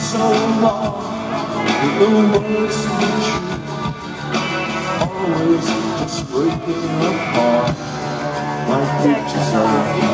So long. The words seem true, always just breaking apart. My pictures of